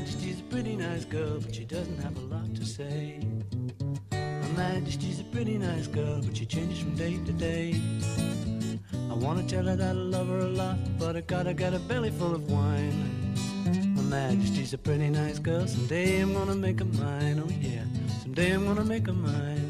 Majesty's a pretty nice girl, but she doesn't have a lot to say. Her Majesty's a pretty nice girl, but she changes from day to day. I wanna tell her that I love her a lot, but I gotta get a belly full of wine. Her Majesty's a pretty nice girl, someday I'm gonna make her mine, oh yeah, someday I'm gonna make her mine.